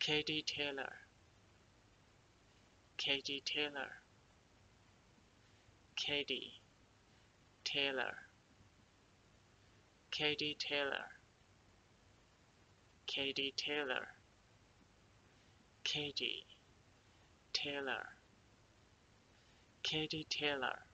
Katie Taylor, Katie Taylor, Katie Taylor, Katie Taylor, Katie Taylor, Katie Taylor, Katie Taylor.